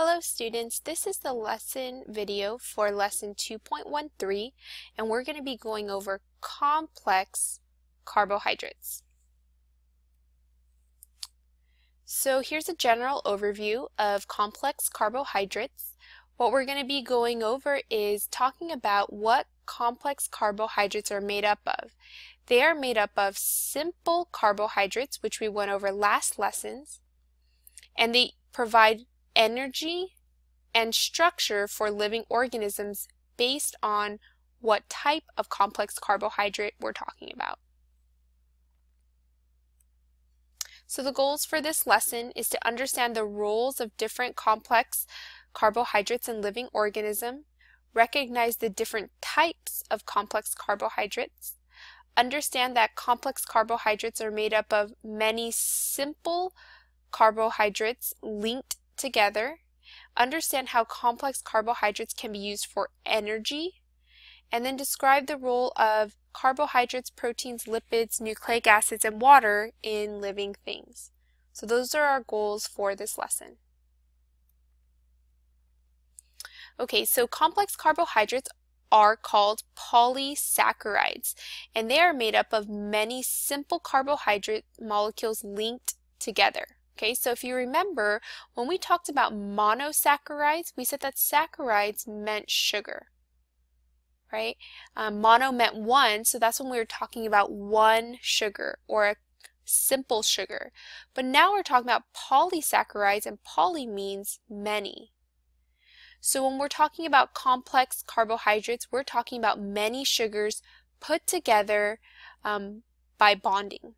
Hello students, this is the lesson video for lesson 2.13 and we're going to be going over complex carbohydrates. So here's a general overview of complex carbohydrates. What we're going to be going over is talking about what complex carbohydrates are made up of. They are made up of simple carbohydrates, which we went over last lessons, and they provide energy and structure for living organisms based on what type of complex carbohydrate we're talking about. So the goals for this lesson is to understand the roles of different complex carbohydrates in living organism, recognize the different types of complex carbohydrates, understand that complex carbohydrates are made up of many simple carbohydrates linked together, understand how complex carbohydrates can be used for energy, and then describe the role of carbohydrates, proteins, lipids, nucleic acids, and water in living things. So those are our goals for this lesson. Okay, so complex carbohydrates are called polysaccharides, and they are made up of many simple carbohydrate molecules linked together. Okay, so if you remember, when we talked about monosaccharides, we said that saccharides meant sugar, right? Um, mono meant one, so that's when we were talking about one sugar or a simple sugar. But now we're talking about polysaccharides, and poly means many. So when we're talking about complex carbohydrates, we're talking about many sugars put together um, by bonding.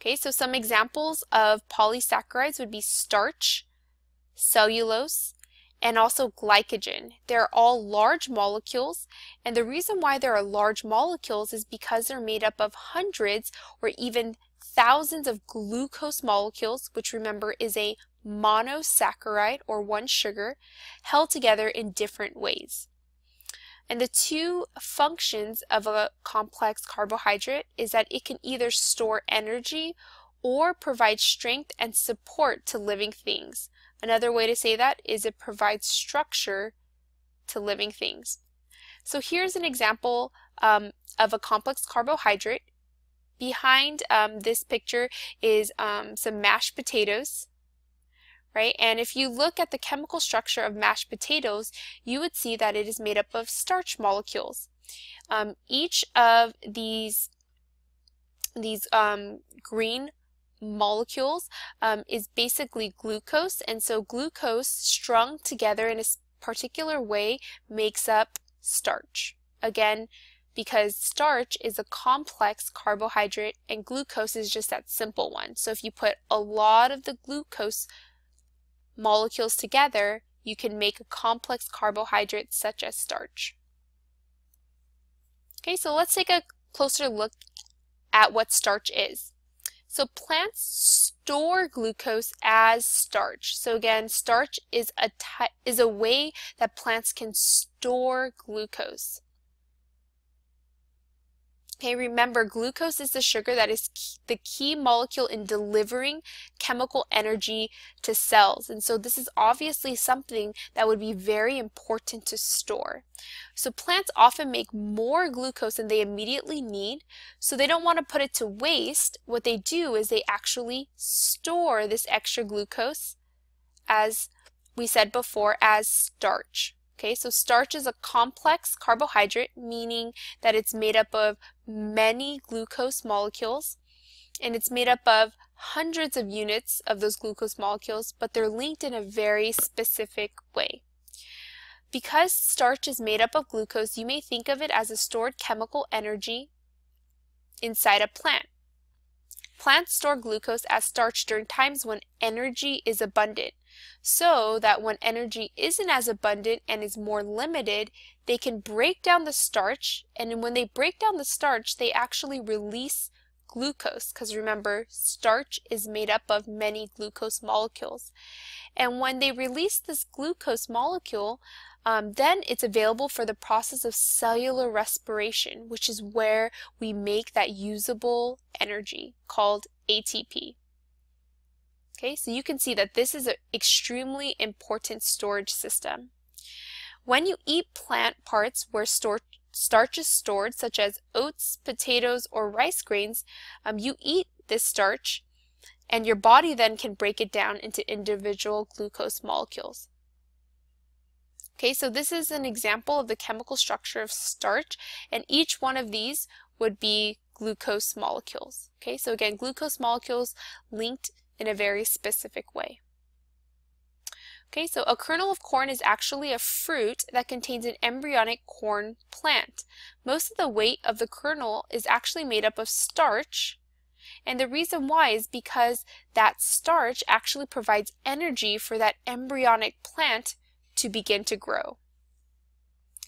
Okay, so some examples of polysaccharides would be starch, cellulose, and also glycogen. They're all large molecules, and the reason why there are large molecules is because they're made up of hundreds or even thousands of glucose molecules, which remember is a monosaccharide or one sugar, held together in different ways. And the two functions of a complex carbohydrate is that it can either store energy or provide strength and support to living things. Another way to say that is it provides structure to living things. So here's an example um, of a complex carbohydrate. Behind um, this picture is um, some mashed potatoes right? And if you look at the chemical structure of mashed potatoes, you would see that it is made up of starch molecules. Um, each of these, these um, green molecules um, is basically glucose, and so glucose strung together in a particular way makes up starch. Again, because starch is a complex carbohydrate and glucose is just that simple one. So if you put a lot of the glucose molecules together, you can make a complex carbohydrate such as starch. Okay, so let's take a closer look at what starch is. So plants store glucose as starch. So again, starch is a is a way that plants can store glucose. Okay, remember glucose is the sugar that is key, the key molecule in delivering chemical energy to cells. And so this is obviously something that would be very important to store. So plants often make more glucose than they immediately need. So they don't want to put it to waste. What they do is they actually store this extra glucose as we said before as starch. Okay, so starch is a complex carbohydrate, meaning that it's made up of many glucose molecules, and it's made up of hundreds of units of those glucose molecules, but they're linked in a very specific way. Because starch is made up of glucose, you may think of it as a stored chemical energy inside a plant. Plants store glucose as starch during times when energy is abundant, so that when energy isn't as abundant and is more limited, they can break down the starch, and when they break down the starch, they actually release glucose, because remember, starch is made up of many glucose molecules. And when they release this glucose molecule, um, then it's available for the process of cellular respiration, which is where we make that usable energy called ATP. Okay, so you can see that this is an extremely important storage system. When you eat plant parts where starch is stored, such as oats, potatoes, or rice grains, um, you eat this starch and your body then can break it down into individual glucose molecules. Okay, so this is an example of the chemical structure of starch, and each one of these would be glucose molecules. Okay, so again, glucose molecules linked in a very specific way. Okay, so a kernel of corn is actually a fruit that contains an embryonic corn plant. Most of the weight of the kernel is actually made up of starch, and the reason why is because that starch actually provides energy for that embryonic plant to begin to grow.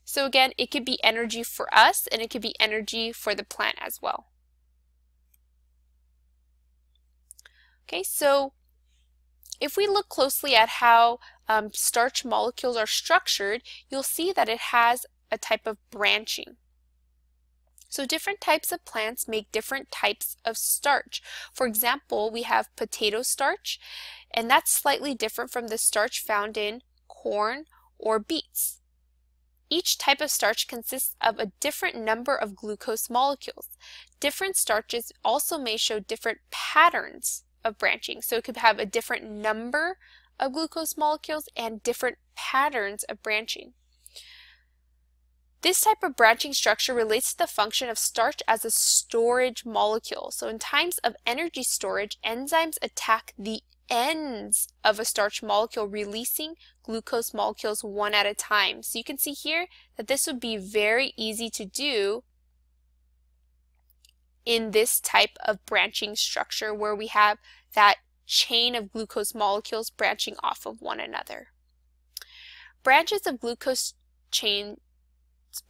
So again, it could be energy for us and it could be energy for the plant as well. Okay, so if we look closely at how um, starch molecules are structured, you'll see that it has a type of branching. So different types of plants make different types of starch. For example, we have potato starch, and that's slightly different from the starch found in corn, or beets. Each type of starch consists of a different number of glucose molecules. Different starches also may show different patterns of branching. So it could have a different number of glucose molecules and different patterns of branching. This type of branching structure relates to the function of starch as a storage molecule. So in times of energy storage, enzymes attack the ends of a starch molecule releasing glucose molecules one at a time. So you can see here that this would be very easy to do in this type of branching structure where we have that chain of glucose molecules branching off of one another. Branches of glucose chain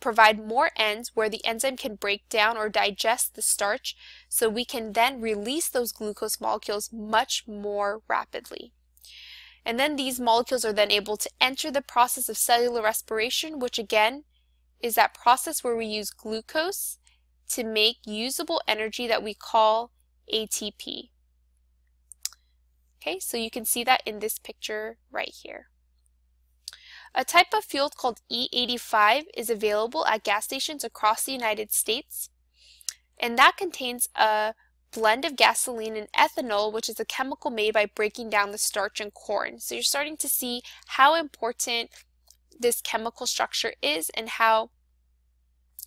provide more ends where the enzyme can break down or digest the starch so we can then release those glucose molecules much more rapidly. And then these molecules are then able to enter the process of cellular respiration, which again is that process where we use glucose to make usable energy that we call ATP. Okay, so you can see that in this picture right here. A type of fuel called E85 is available at gas stations across the United States, and that contains a blend of gasoline and ethanol, which is a chemical made by breaking down the starch in corn. So you're starting to see how important this chemical structure is and how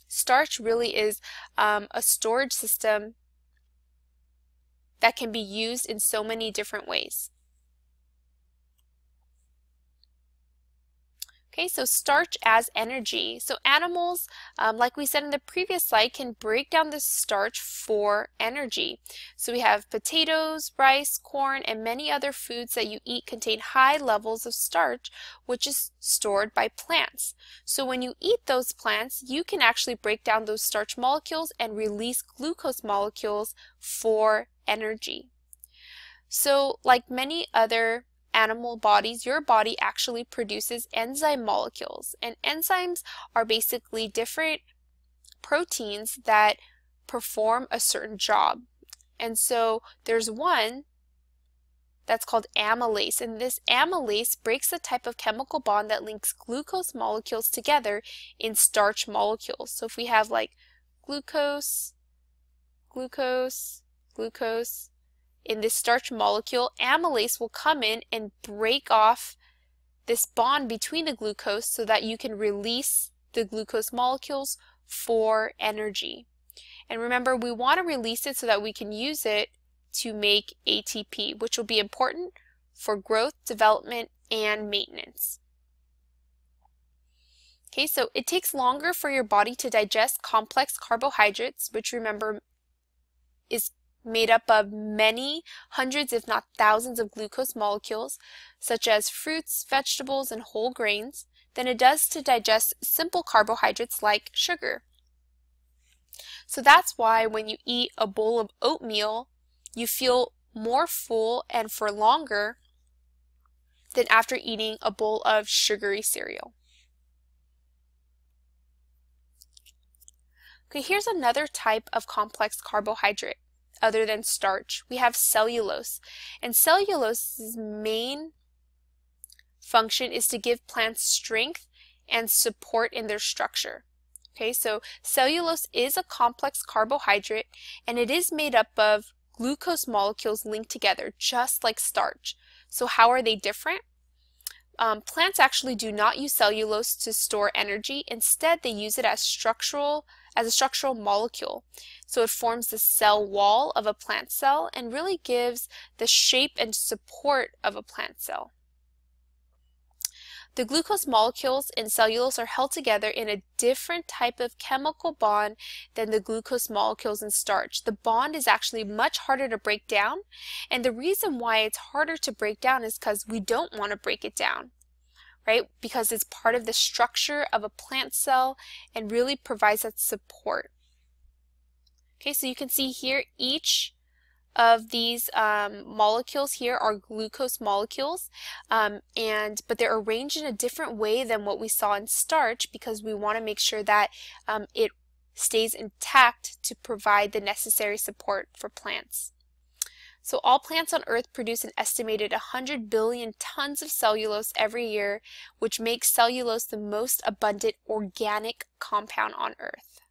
starch really is um, a storage system that can be used in so many different ways. Okay, so starch as energy. So animals, um, like we said in the previous slide, can break down the starch for energy. So we have potatoes, rice, corn, and many other foods that you eat contain high levels of starch, which is stored by plants. So when you eat those plants, you can actually break down those starch molecules and release glucose molecules for energy. So like many other animal bodies, your body actually produces enzyme molecules. And enzymes are basically different proteins that perform a certain job. And so there's one that's called amylase. And this amylase breaks the type of chemical bond that links glucose molecules together in starch molecules. So if we have like glucose, glucose, glucose, in this starch molecule, amylase will come in and break off this bond between the glucose so that you can release the glucose molecules for energy. And remember, we want to release it so that we can use it to make ATP, which will be important for growth, development, and maintenance. Okay, so it takes longer for your body to digest complex carbohydrates, which remember is made up of many hundreds, if not thousands, of glucose molecules, such as fruits, vegetables, and whole grains, than it does to digest simple carbohydrates like sugar. So that's why when you eat a bowl of oatmeal, you feel more full and for longer than after eating a bowl of sugary cereal. Okay, here's another type of complex carbohydrate. Other than starch. We have cellulose. And cellulose's main function is to give plants strength and support in their structure. Okay, so cellulose is a complex carbohydrate and it is made up of glucose molecules linked together, just like starch. So how are they different? Um, plants actually do not use cellulose to store energy. Instead, they use it as structural as a structural molecule. So it forms the cell wall of a plant cell and really gives the shape and support of a plant cell. The glucose molecules in cellulose are held together in a different type of chemical bond than the glucose molecules in starch. The bond is actually much harder to break down, and the reason why it's harder to break down is because we don't want to break it down, right? Because it's part of the structure of a plant cell and really provides that support. Okay, so you can see here each of these um, molecules here are glucose molecules, um, and but they're arranged in a different way than what we saw in starch because we want to make sure that um, it stays intact to provide the necessary support for plants. So all plants on Earth produce an estimated 100 billion tons of cellulose every year, which makes cellulose the most abundant organic compound on Earth.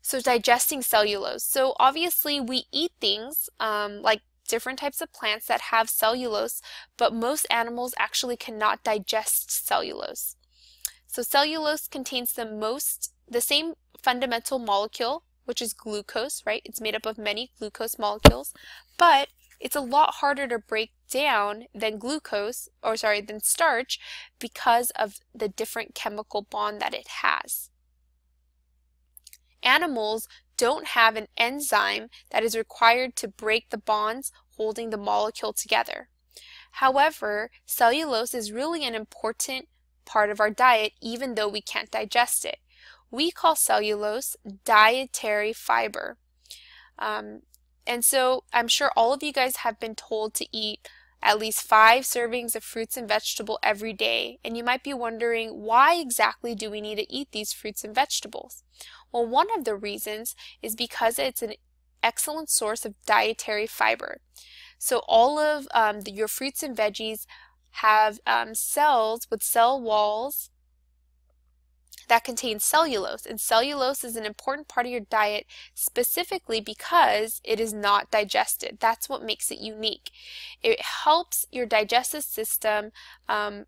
So digesting cellulose. So obviously we eat things um, like different types of plants that have cellulose, but most animals actually cannot digest cellulose. So cellulose contains the most, the same fundamental molecule, which is glucose, right? It's made up of many glucose molecules, but it's a lot harder to break down than glucose, or sorry, than starch because of the different chemical bond that it has. Animals don't have an enzyme that is required to break the bonds holding the molecule together. However, cellulose is really an important part of our diet even though we can't digest it. We call cellulose dietary fiber. Um, and so I'm sure all of you guys have been told to eat at least five servings of fruits and vegetable every day. And you might be wondering, why exactly do we need to eat these fruits and vegetables? Well, one of the reasons is because it's an excellent source of dietary fiber. So all of um, the, your fruits and veggies have um, cells with cell walls that contains cellulose. And cellulose is an important part of your diet specifically because it is not digested. That's what makes it unique. It helps your digestive system um,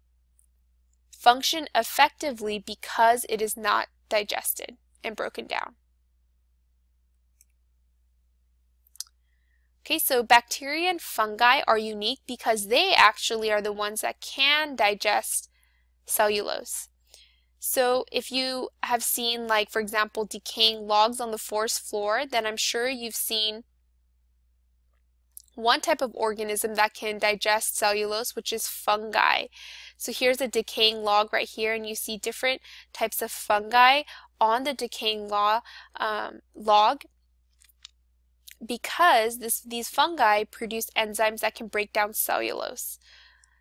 function effectively because it is not digested and broken down. Okay, so bacteria and fungi are unique because they actually are the ones that can digest cellulose. So if you have seen like, for example, decaying logs on the forest floor, then I'm sure you've seen one type of organism that can digest cellulose, which is fungi. So here's a decaying log right here, and you see different types of fungi on the decaying log, um, log because this, these fungi produce enzymes that can break down cellulose.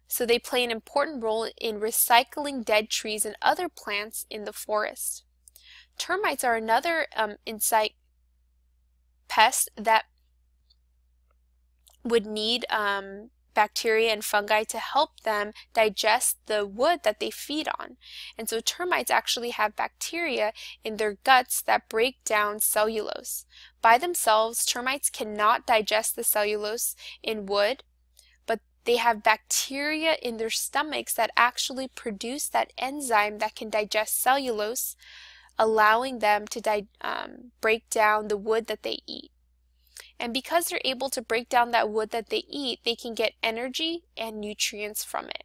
So they play an important role in recycling dead trees and other plants in the forest. Termites are another um, insect pest that would need um, bacteria and fungi to help them digest the wood that they feed on. And so termites actually have bacteria in their guts that break down cellulose. By themselves, termites cannot digest the cellulose in wood, they have bacteria in their stomachs that actually produce that enzyme that can digest cellulose, allowing them to um, break down the wood that they eat. And because they're able to break down that wood that they eat, they can get energy and nutrients from it.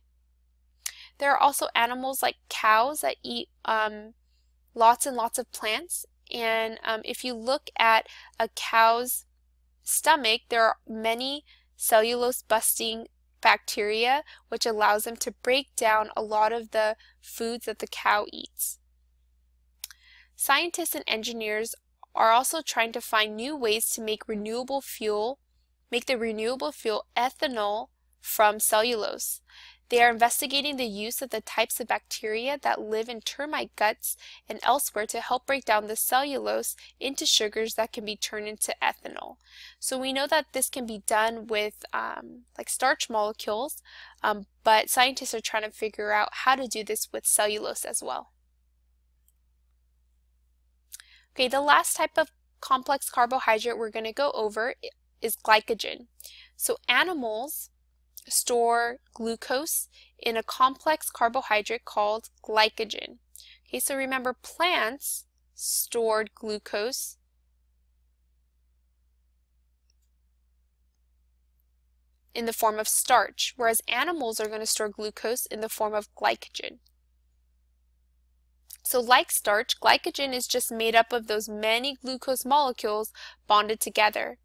There are also animals like cows that eat um, lots and lots of plants. And um, if you look at a cow's stomach, there are many cellulose busting bacteria, which allows them to break down a lot of the foods that the cow eats. Scientists and engineers are also trying to find new ways to make renewable fuel, make the renewable fuel ethanol from cellulose. They are investigating the use of the types of bacteria that live in termite guts and elsewhere to help break down the cellulose into sugars that can be turned into ethanol. So we know that this can be done with um, like starch molecules, um, but scientists are trying to figure out how to do this with cellulose as well. Okay, the last type of complex carbohydrate we're going to go over is glycogen. So animals store glucose in a complex carbohydrate called glycogen. Okay, so remember plants stored glucose in the form of starch, whereas animals are going to store glucose in the form of glycogen. So like starch, glycogen is just made up of those many glucose molecules bonded together.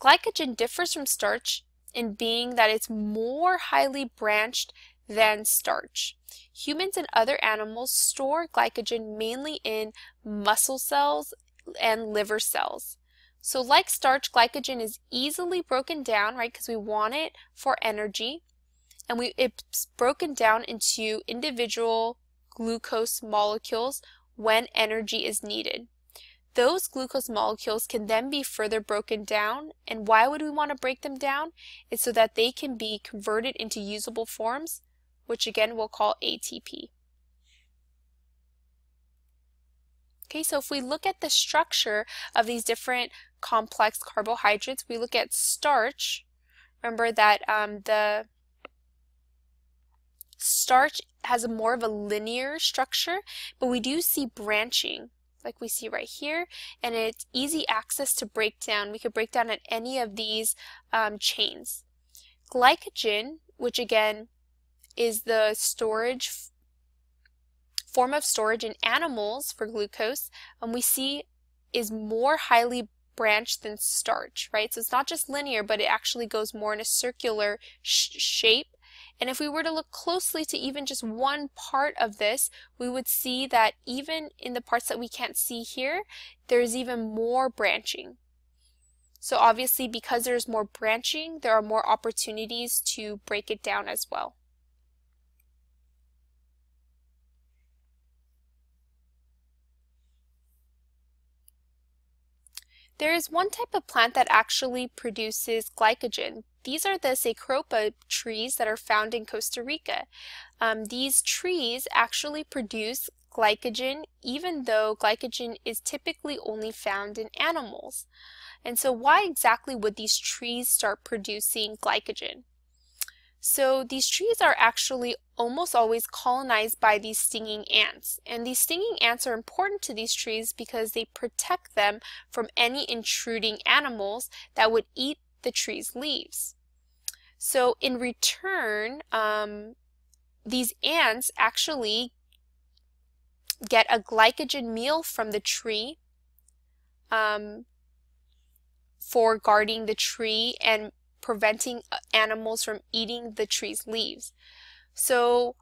Glycogen differs from starch in being that it's more highly branched than starch. Humans and other animals store glycogen mainly in muscle cells and liver cells. So like starch, glycogen is easily broken down, right, because we want it for energy. And we it's broken down into individual glucose molecules when energy is needed. Those glucose molecules can then be further broken down. And why would we want to break them down? It's so that they can be converted into usable forms, which again we'll call ATP. Okay, so if we look at the structure of these different complex carbohydrates, we look at starch. Remember that um, the starch has a more of a linear structure, but we do see branching like we see right here, and it's easy access to break down. We could break down at any of these um, chains. Glycogen, which again is the storage form of storage in animals for glucose, and um, we see is more highly branched than starch, right? So it's not just linear, but it actually goes more in a circular sh shape and if we were to look closely to even just one part of this, we would see that even in the parts that we can't see here, there's even more branching. So obviously because there's more branching, there are more opportunities to break it down as well. There is one type of plant that actually produces glycogen. These are the Cecropia trees that are found in Costa Rica. Um, these trees actually produce glycogen even though glycogen is typically only found in animals. And so why exactly would these trees start producing glycogen? So these trees are actually almost always colonized by these stinging ants. And these stinging ants are important to these trees because they protect them from any intruding animals that would eat the tree's leaves. So in return, um, these ants actually get a glycogen meal from the tree um, for guarding the tree and preventing uh, animals from eating the tree's leaves. So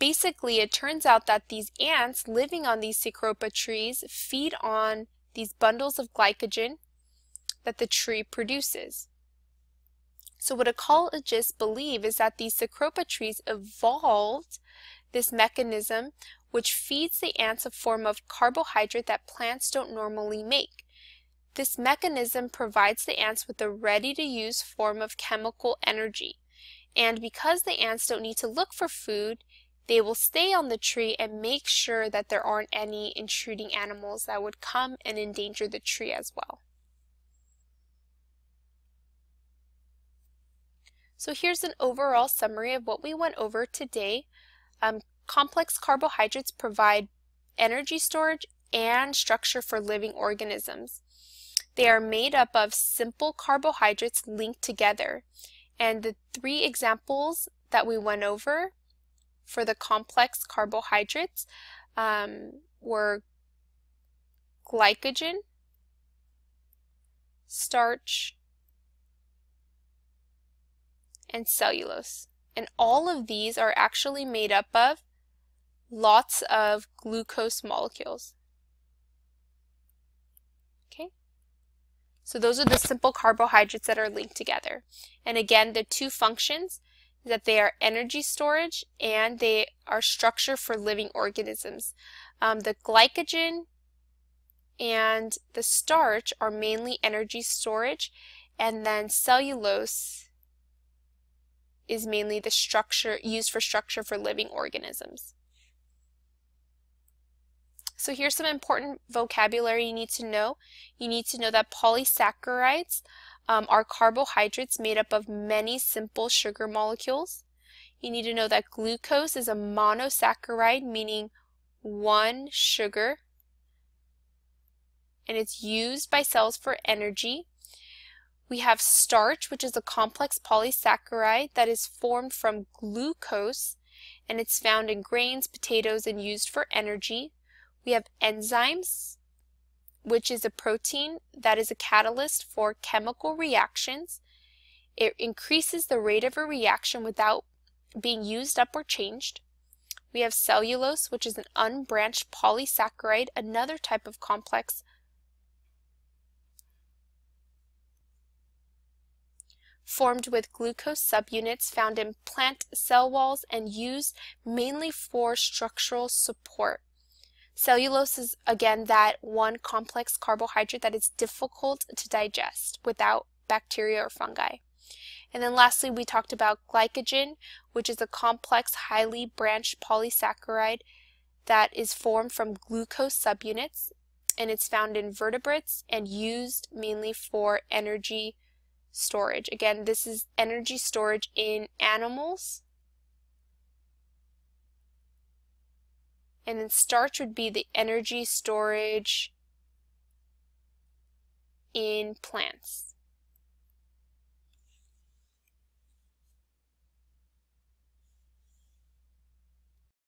basically it turns out that these ants living on these Cecropia trees feed on these bundles of glycogen that the tree produces. So what ecologists believe is that these Cecropia trees evolved this mechanism which feeds the ants a form of carbohydrate that plants don't normally make. This mechanism provides the ants with a ready-to-use form of chemical energy. And because the ants don't need to look for food, they will stay on the tree and make sure that there aren't any intruding animals that would come and endanger the tree as well. So here's an overall summary of what we went over today. Um, complex carbohydrates provide energy storage and structure for living organisms. They are made up of simple carbohydrates linked together. And the three examples that we went over for the complex carbohydrates um, were glycogen, starch, and cellulose. And all of these are actually made up of lots of glucose molecules. So those are the simple carbohydrates that are linked together. And again, the two functions, is that they are energy storage and they are structure for living organisms. Um, the glycogen and the starch are mainly energy storage and then cellulose is mainly the structure used for structure for living organisms. So here's some important vocabulary you need to know. You need to know that polysaccharides um, are carbohydrates made up of many simple sugar molecules. You need to know that glucose is a monosaccharide, meaning one sugar, and it's used by cells for energy. We have starch, which is a complex polysaccharide that is formed from glucose, and it's found in grains, potatoes, and used for energy. We have enzymes, which is a protein that is a catalyst for chemical reactions. It increases the rate of a reaction without being used up or changed. We have cellulose, which is an unbranched polysaccharide, another type of complex formed with glucose subunits found in plant cell walls and used mainly for structural support. Cellulose is again that one complex carbohydrate that is difficult to digest without bacteria or fungi. And then lastly, we talked about glycogen, which is a complex, highly branched polysaccharide that is formed from glucose subunits, and it's found in vertebrates and used mainly for energy storage. Again, this is energy storage in animals And then starch would be the energy storage in plants.